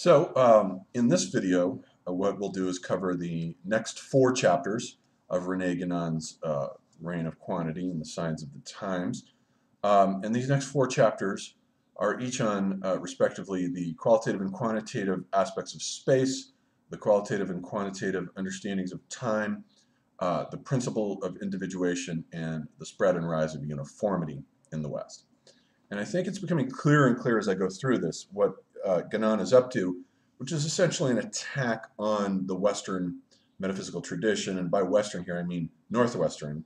So um, in this video, uh, what we'll do is cover the next four chapters of Rene Guénon's uh, Reign of Quantity and the Signs of the Times. Um, and these next four chapters are each on, uh, respectively, the qualitative and quantitative aspects of space, the qualitative and quantitative understandings of time, uh, the principle of individuation, and the spread and rise of uniformity in the West. And I think it's becoming clearer and clearer as I go through this what uh, Guénon is up to, which is essentially an attack on the Western metaphysical tradition, and by Western here I mean Northwestern,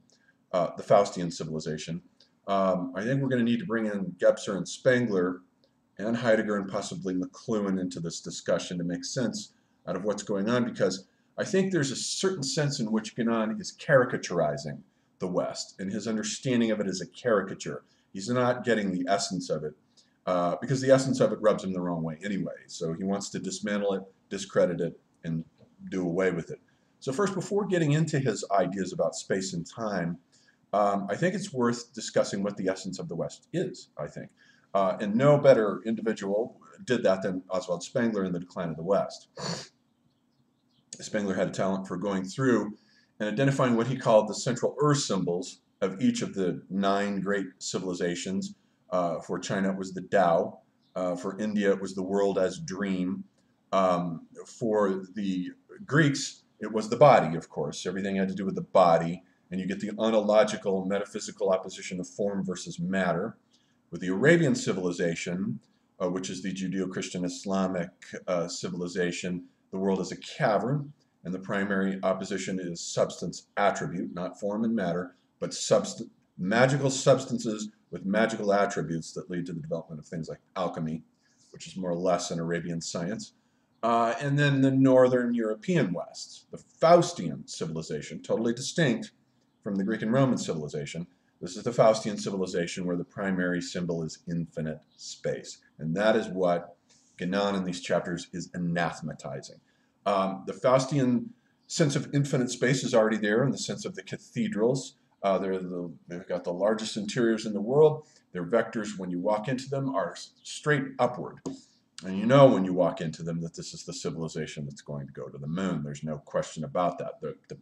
uh, the Faustian civilization. Um, I think we're going to need to bring in Gebser and Spengler and Heidegger and possibly McLuhan into this discussion to make sense out of what's going on because I think there's a certain sense in which Guénon is caricaturizing the West and his understanding of it is a caricature. He's not getting the essence of it uh, because the essence of it rubs him the wrong way anyway. So he wants to dismantle it, discredit it, and do away with it. So first, before getting into his ideas about space and time, um, I think it's worth discussing what the essence of the West is, I think. Uh, and no better individual did that than Oswald Spengler in The Decline of the West. Spengler had a talent for going through and identifying what he called the central earth symbols of each of the nine great civilizations. Uh, for China, it was the Tao. Uh, for India, it was the world as dream. Um, for the Greeks, it was the body, of course. Everything had to do with the body. And you get the ontological, metaphysical opposition of form versus matter. With the Arabian civilization, uh, which is the Judeo-Christian Islamic uh, civilization, the world is a cavern, and the primary opposition is substance attribute, not form and matter, but subst magical substances with magical attributes that lead to the development of things like alchemy, which is more or less an Arabian science. Uh, and then the Northern European West, the Faustian civilization, totally distinct from the Greek and Roman civilization. This is the Faustian civilization where the primary symbol is infinite space. And that is what Guénon in these chapters is anathematizing. Um, the Faustian sense of infinite space is already there in the sense of the cathedrals, uh, they're the, they've got the largest interiors in the world. Their vectors, when you walk into them, are straight upward. And you know when you walk into them that this is the civilization that's going to go to the moon. There's no question about that. The, the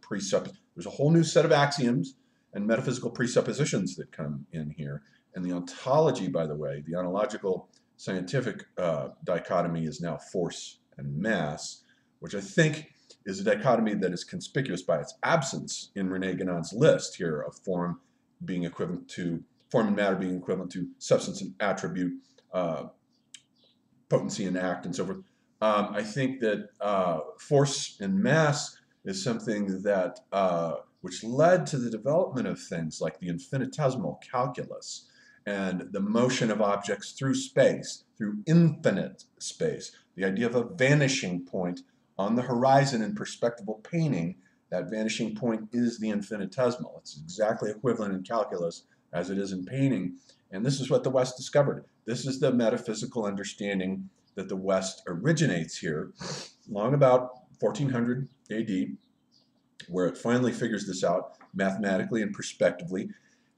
there's a whole new set of axioms and metaphysical presuppositions that come in here. And the ontology, by the way, the ontological scientific uh, dichotomy is now force and mass, which I think is a dichotomy that is conspicuous by its absence in Rene Guénon's list here of form being equivalent to form and matter being equivalent to substance and attribute, uh, potency and act, and so forth. Um, I think that uh, force and mass is something that uh, which led to the development of things like the infinitesimal calculus and the motion of objects through space, through infinite space, the idea of a vanishing point on the horizon in perspectival painting, that vanishing point is the infinitesimal. It's exactly equivalent in calculus as it is in painting. And this is what the West discovered. This is the metaphysical understanding that the West originates here, long about 1400 AD, where it finally figures this out mathematically and perspectively.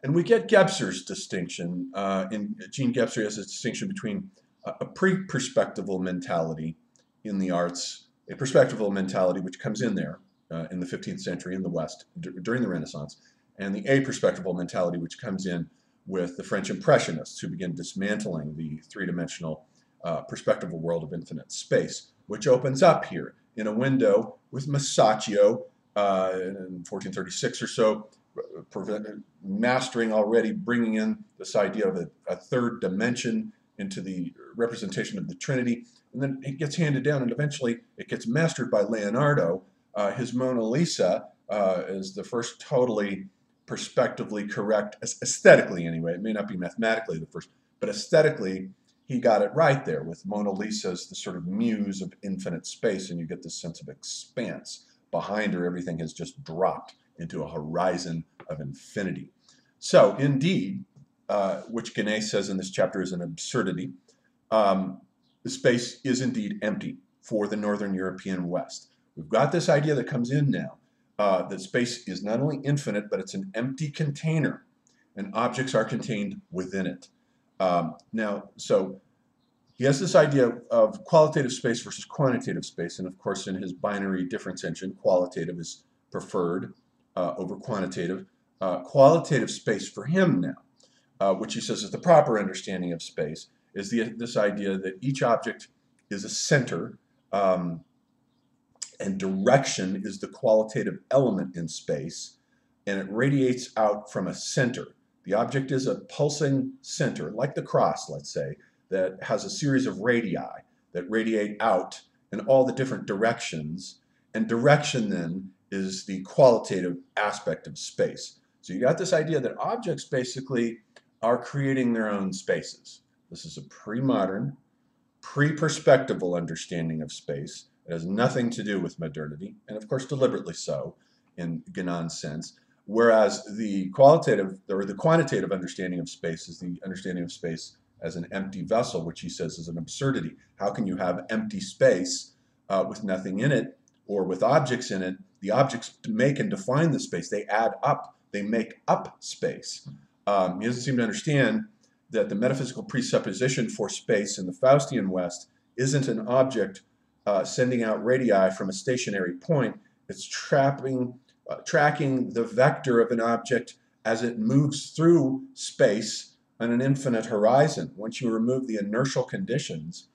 And we get Gebser's distinction. Uh, in Jean Gebser has a distinction between a, a pre-perspectival mentality in the arts a perspectival mentality which comes in there uh, in the 15th century in the West during the Renaissance, and the aperspectival mentality which comes in with the French Impressionists who begin dismantling the three-dimensional uh, perspectival world of infinite space, which opens up here in a window with Masaccio uh, in 1436 or so, mastering already, bringing in this idea of a, a third dimension into the representation of the Trinity, and then it gets handed down, and eventually it gets mastered by Leonardo. Uh, his Mona Lisa uh, is the first totally perspectively correct, aesthetically anyway. It may not be mathematically the first, but aesthetically he got it right there with Mona Lisa as the sort of muse of infinite space, and you get this sense of expanse. Behind her, everything has just dropped into a horizon of infinity. So, indeed, uh, which Guénon says in this chapter is an absurdity, um, the space is indeed empty for the Northern European West. We've got this idea that comes in now uh, that space is not only infinite, but it's an empty container, and objects are contained within it. Um, now, so he has this idea of qualitative space versus quantitative space, and of course, in his binary difference engine, qualitative is preferred uh, over quantitative. Uh, qualitative space for him now, uh, which he says is the proper understanding of space, is the, this idea that each object is a center, um, and direction is the qualitative element in space, and it radiates out from a center. The object is a pulsing center, like the cross, let's say, that has a series of radii that radiate out in all the different directions. And direction then is the qualitative aspect of space. So you got this idea that objects basically are creating their own spaces. This is a pre-modern, pre-perspectival understanding of space. It has nothing to do with modernity, and of course deliberately so in Guénon's sense. Whereas the qualitative or the quantitative understanding of space is the understanding of space as an empty vessel, which he says is an absurdity. How can you have empty space uh, with nothing in it or with objects in it? The objects make and define the space. They add up, they make up space. Um, he doesn't seem to understand that the metaphysical presupposition for space in the Faustian West isn't an object uh, sending out radii from a stationary point. It's trapping, uh, tracking the vector of an object as it moves through space on an infinite horizon. Once you remove the inertial conditions,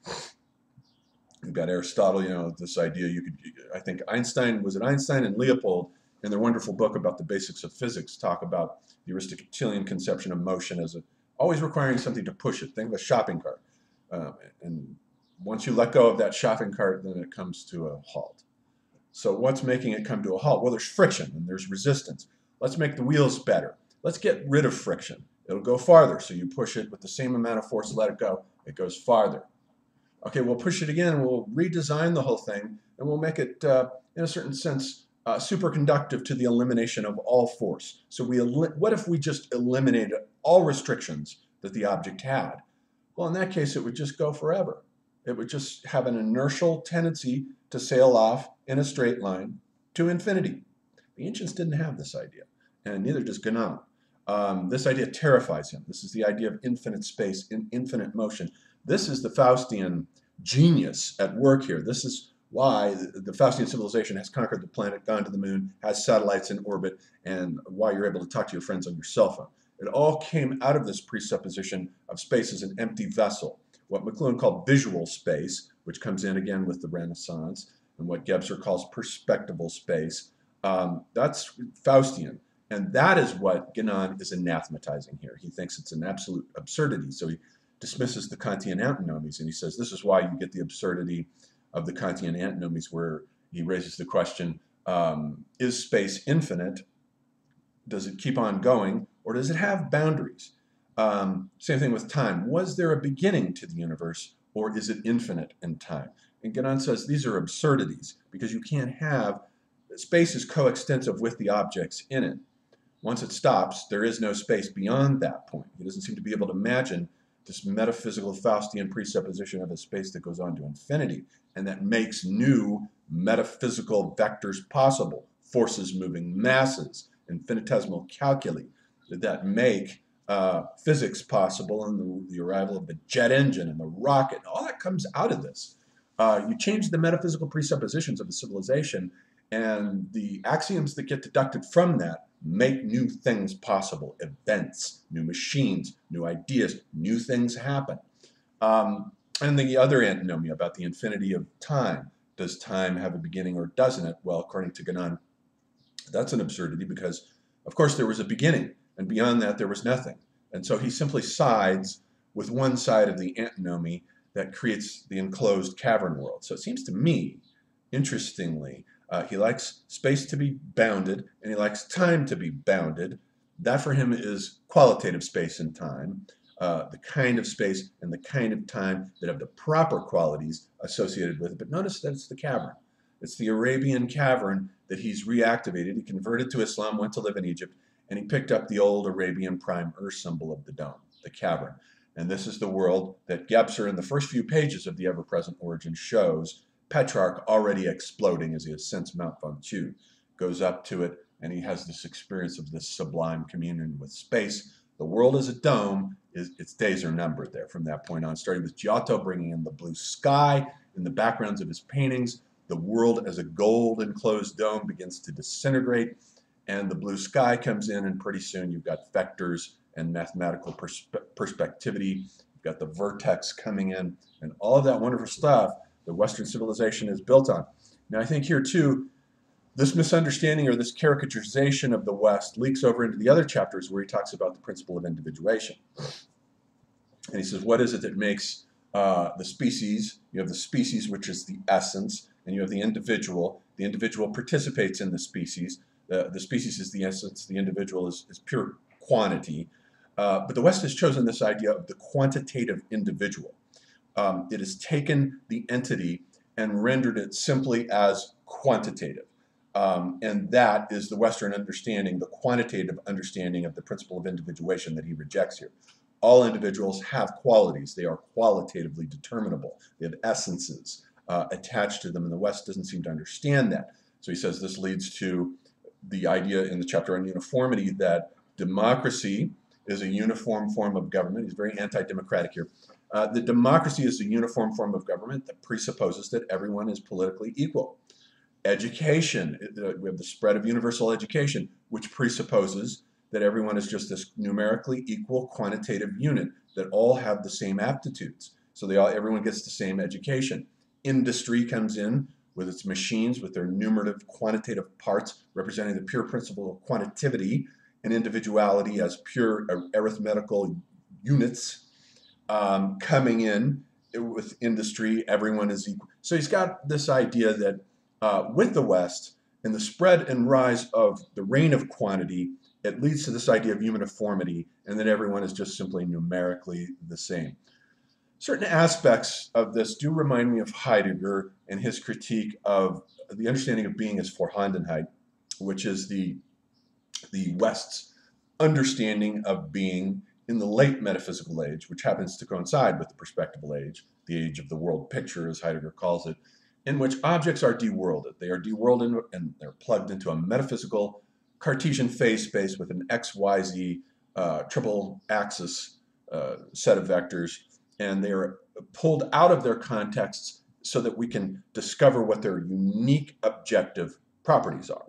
you've got Aristotle, you know, this idea you could, I think Einstein, was it Einstein and Leopold in their wonderful book about the basics of physics talk about the Aristotelian conception of motion as a, always requiring something to push it. Think of a shopping cart. Um, and once you let go of that shopping cart, then it comes to a halt. So what's making it come to a halt? Well, there's friction and there's resistance. Let's make the wheels better. Let's get rid of friction it'll go farther. So you push it with the same amount of force, let it go, it goes farther. Okay, we'll push it again, we'll redesign the whole thing, and we'll make it, uh, in a certain sense, uh, superconductive to the elimination of all force. So we what if we just eliminated all restrictions that the object had? Well, in that case, it would just go forever. It would just have an inertial tendency to sail off in a straight line to infinity. The ancients didn't have this idea, and neither does Guénon. Um, this idea terrifies him. This is the idea of infinite space, in infinite motion. This is the Faustian genius at work here. This is why the Faustian civilization has conquered the planet, gone to the moon, has satellites in orbit, and why you're able to talk to your friends on your cell phone. It all came out of this presupposition of space as an empty vessel, what McLuhan called visual space, which comes in again with the Renaissance, and what Gebser calls perspectival space. Um, that's Faustian. And that is what Guénon is anathematizing here. He thinks it's an absolute absurdity. So he dismisses the Kantian antinomies and he says this is why you get the absurdity of the Kantian antinomies where he raises the question, um, is space infinite? Does it keep on going? Or does it have boundaries? Um, same thing with time. Was there a beginning to the universe or is it infinite in time? And Guénon says these are absurdities because you can't have, space is coextensive with the objects in it. Once it stops, there is no space beyond that point. He doesn't seem to be able to imagine this metaphysical Faustian presupposition of a space that goes on to infinity and that makes new metaphysical vectors possible, forces moving masses, infinitesimal calculi that make uh, physics possible and the, the, arrival of the jet engine and the rocket, all that comes out of this. Uh, you change the metaphysical presuppositions of the civilization and the axioms that get deducted from that make new things possible, events, new machines, new ideas, new things happen. Um, and the other antinomia about the infinity of time. Does time have a beginning or doesn't it? Well, according to Guénon, that's an absurdity because, of course, there was a beginning, and beyond that, there was nothing. And so he simply sides with one side of the antinomy that creates the enclosed cavern world. So it seems to me, interestingly, uh, he likes space to be bounded and he likes time to be bounded. That for him is qualitative space and time, uh, the kind of space and the kind of time that have the proper qualities associated with it. But notice that it's the cavern. It's the Arabian cavern that he's reactivated. He converted to Islam, went to live in Egypt, and he picked up the old Arabian prime earth symbol of the dome, the cavern. And this is the world that Gebser, in the first few pages of the ever present origin, shows Petrarch already exploding as he ascends Mount Ventoux, goes up to it, and he has this experience of this sublime communion with space. The world is a dome, is its days are numbered there from that point on, starting with Giotto bringing in the blue sky in the backgrounds of his paintings. The world as a gold enclosed dome begins to disintegrate, and the blue sky comes in, and pretty soon you've got vectors and mathematical perspe perspectivity. You've got the vertex coming in, and all of that wonderful stuff that Western civilization is built on. Now, I think here too, this misunderstanding or this caricaturization of the West leaks over into the other chapters where he talks about the principle of individuation. And he says, what is it that makes uh, the species? You have the species, which is the essence, and you have the individual. The individual participates in the species. The, the species is the essence, the individual is, is pure quantity. Uh, but the West has chosen this idea of the quantitative individual. Um, it has taken the entity and rendered it simply as quantitative. Um, and that is the Western understanding, the quantitative understanding of the principle of individuation that he rejects here. All individuals have qualities. They are qualitatively determinable. They have essences uh, attached to them, and the West doesn't seem to understand that. So he says this leads to the idea in the chapter on uniformity that democracy is a uniform form of government. He's very anti-democratic here. Uh, the democracy is a uniform form of government that presupposes that everyone is politically equal. Education, uh, we have the spread of universal education, which presupposes that everyone is just this numerically equal quantitative unit that all have the same aptitudes. So they all, everyone gets the same education. Industry comes in with its machines, with their numerative quantitative parts representing the pure principle of quantitativity and individuality as pure arithmetical units um, coming in with industry, everyone is equal. So he's got this idea that uh, with the West and the spread and rise of the reign of quantity, it leads to this idea of uniformity and that everyone is just simply numerically the same. Certain aspects of this do remind me of Heidegger and his critique of the understanding of being as Vorhandenheit, which is the, the West's understanding of being in the late metaphysical age, which happens to coincide with the perspectival age, the age of the world picture, as Heidegger calls it, in which objects are deworlded. They are deworlded and they're plugged into a metaphysical Cartesian phase space with an XYZ uh, triple axis uh, set of vectors, and they are pulled out of their contexts so that we can discover what their unique objective properties are.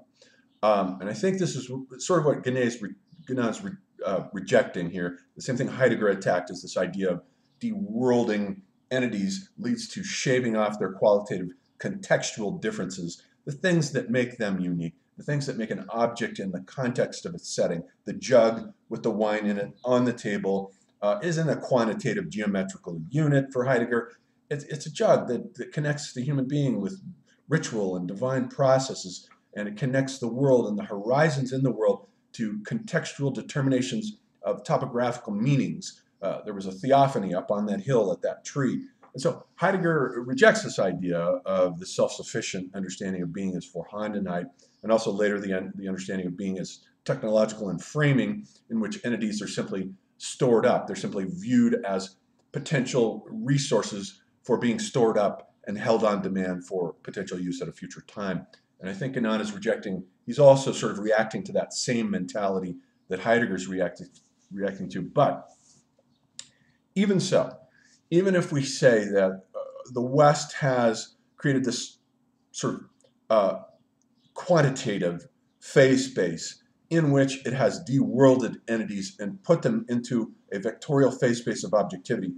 Um, and I think this is sort of what Guénon's uh, rejecting here. The same thing Heidegger attacked is this idea of deworlding entities leads to shaving off their qualitative contextual differences, the things that make them unique, the things that make an object in the context of its setting. The jug with the wine in it on the table uh, isn't a quantitative geometrical unit for Heidegger. It's, it's a jug that, that connects the human being with ritual and divine processes, and it connects the world and the horizons in the world to contextual determinations of topographical meanings. Uh, there was a theophany up on that hill at that tree. And so Heidegger rejects this idea of the self-sufficient understanding of being as Vorhandenheit, and also later the, the understanding of being as technological and framing, in which entities are simply stored up. They're simply viewed as potential resources for being stored up and held on demand for potential use at a future time. And I think Guénon is rejecting, he's also sort of reacting to that same mentality that Heidegger's reacting, reacting to. But even so, even if we say that uh, the West has created this sort of uh, quantitative phase space in which it has deworlded entities and put them into a vectorial phase space of objectivity,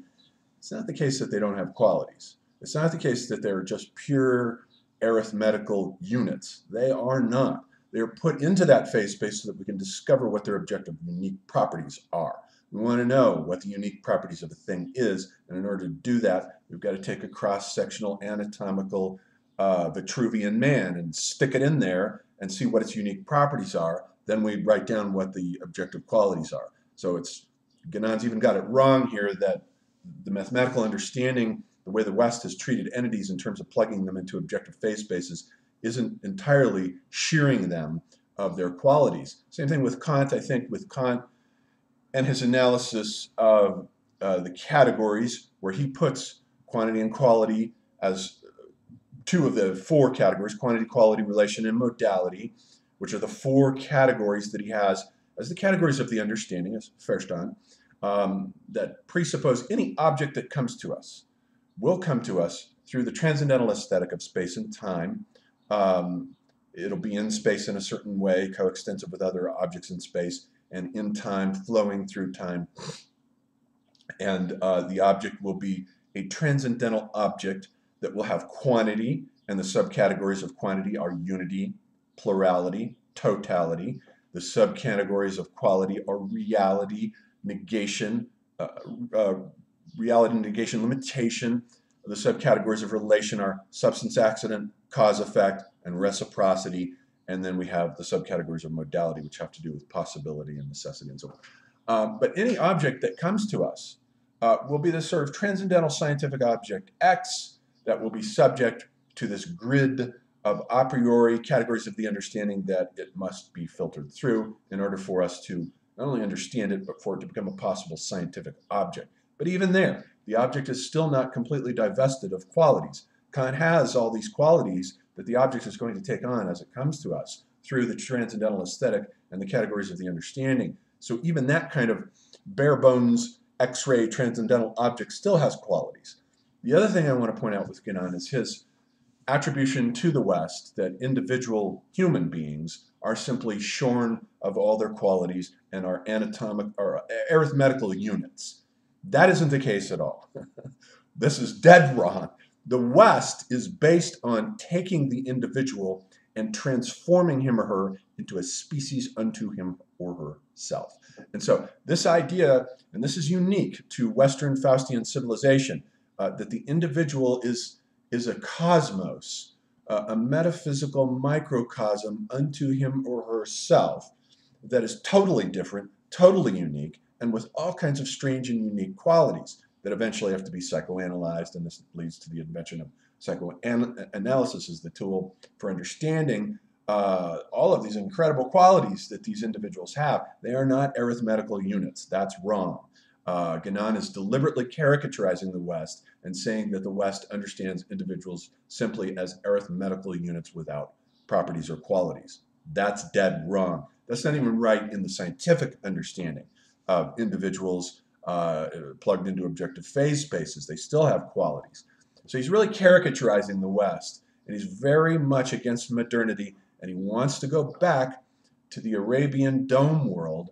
it's not the case that they don't have qualities. It's not the case that they're just pure arithmetical units. They are not. They are put into that phase space so that we can discover what their objective unique properties are. We want to know what the unique properties of a thing is, and in order to do that, we've got to take a cross-sectional anatomical uh, Vitruvian man and stick it in there and see what its unique properties are. Then we write down what the objective qualities are. So it's Guénon's even got it wrong here that the mathematical understanding the way the West has treated entities in terms of plugging them into objective phase spaces isn't entirely shearing them of their qualities. Same thing with Kant. I think with Kant and his analysis of uh, the categories where he puts quantity and quality as two of the four categories, quantity, quality, relation, and modality, which are the four categories that he has as the categories of the understanding, as Verstand. um, that presuppose any object that comes to us will come to us through the transcendental aesthetic of space and time. Um, it'll be in space in a certain way, coextensive with other objects in space, and in time, flowing through time. And uh, the object will be a transcendental object that will have quantity, and the subcategories of quantity are unity, plurality, totality. The subcategories of quality are reality, negation, uh, uh, reality, negation, limitation. The subcategories of relation are substance, accident, cause, effect, and reciprocity. And then we have the subcategories of modality, which have to do with possibility and necessity and so on. Um, but any object that comes to us uh, will be this sort of transcendental scientific object X that will be subject to this grid of a priori categories of the understanding that it must be filtered through in order for us to not only understand it, but for it to become a possible scientific object. But even there, the object is still not completely divested of qualities. Kant has all these qualities that the object is going to take on as it comes to us through the transcendental aesthetic and the categories of the understanding. So even that kind of bare bones X-ray transcendental object still has qualities. The other thing I want to point out with Guénon is his attribution to the West that individual human beings are simply shorn of all their qualities and are anatomic or arithmetical units. That isn't the case at all. this is dead wrong. The West is based on taking the individual and transforming him or her into a species unto him or herself. And so, this idea, and this is unique to Western Faustian civilization, uh, that the individual is, is a cosmos, uh, a metaphysical microcosm unto him or herself that is totally different, totally unique, and with all kinds of strange and unique qualities that eventually have to be psychoanalyzed. And this leads to the invention of psychoanalysis as the tool for understanding uh, all of these incredible qualities that these individuals have. They are not arithmetical units. That's wrong. Uh, is deliberately caricaturizing the West and saying that the West understands individuals simply as arithmetical units without properties or qualities. That's dead wrong. That's not even right in the scientific understanding of individuals uh, plugged into objective phase spaces. They still have qualities. So he's really caricaturizing the West, and he's very much against modernity, and he wants to go back to the Arabian dome world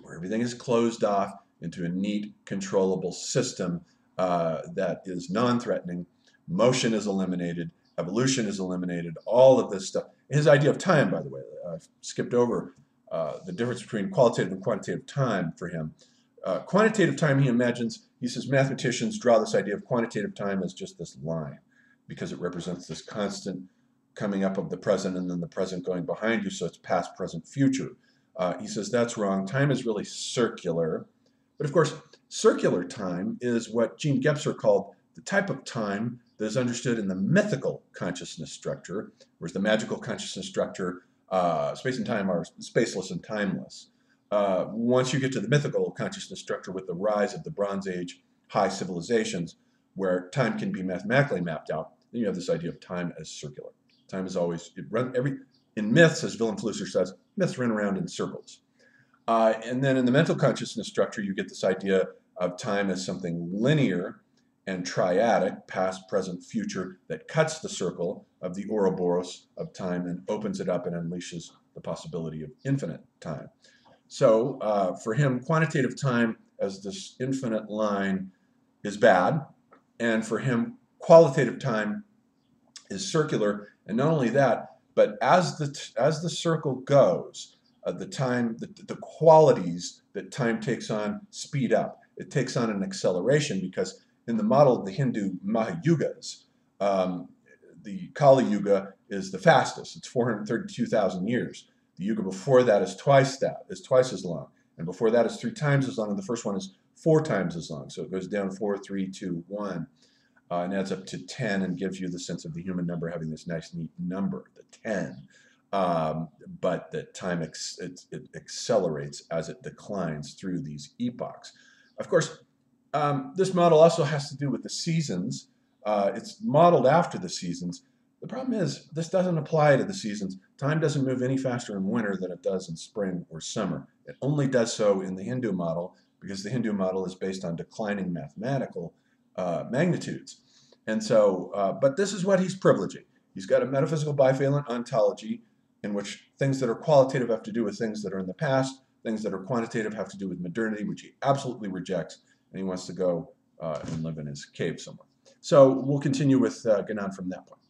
where everything is closed off into a neat, controllable system uh, that is non threatening. Motion is eliminated, evolution is eliminated, all of this stuff. His idea of time, by the way, I skipped over uh, the difference between qualitative and quantitative time for him. Uh, quantitative time, he imagines, he says mathematicians draw this idea of quantitative time as just this line because it represents this constant coming up of the present and then the present going behind you, so it's past, present, future. Uh, he says that's wrong. Time is really circular. But of course, circular time is what Jean Gebser called the type of time that is understood in the mythical consciousness structure, whereas the magical consciousness structure, uh, space and time are spaceless and timeless. Uh, once you get to the mythical consciousness structure with the rise of the Bronze Age high civilizations, where time can be mathematically mapped out, then you have this idea of time as circular. Time is always it run every in myths, as Vilém Flusser says, myths run around in circles. Uh, and then in the mental consciousness structure, you get this idea of time as something linear and triadic, past, present, future, that cuts the circle of the Ouroboros of time and opens it up and unleashes the possibility of infinite time. So uh, for him, quantitative time as this infinite line is bad, and for him, qualitative time is circular. And not only that, but as the as the circle goes, uh, the time, the, the qualities that time takes on speed up. It takes on an acceleration because in the model of the Hindu Mahayugas, um, the Kali Yuga is the fastest. It's 432,000 years. The Yuga before that is twice that, is twice as long. And before that is three times as long. And the first one is four times as long. So it goes down four, three, two, one, uh, and adds up to 10 and gives you the sense of the human number having this nice, neat number, the 10 um, but that time it, it, accelerates as it declines through these epochs. Of course, um, this model also has to do with the seasons. Uh, it's modeled after the seasons. The problem is this doesn't apply to the seasons. Time doesn't move any faster in winter than it does in spring or summer. It only does so in the Hindu model because the Hindu model is based on declining mathematical uh, magnitudes. And so, uh, but this is what he's privileging. He's got a metaphysical bivalent ontology in which things that are qualitative have to do with things that are in the past, things that are quantitative have to do with modernity, which he absolutely rejects, and he wants to go uh, and live in his cave somewhere. So we'll continue with uh, Guénon from that point.